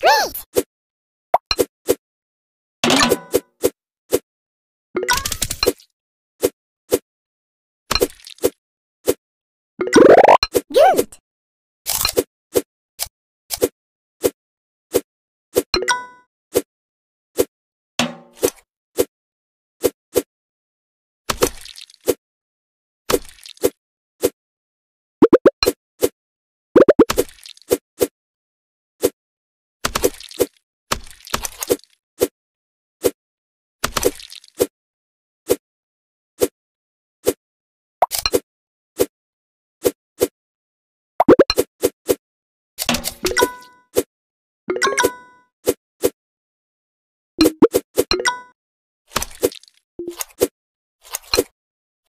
Great!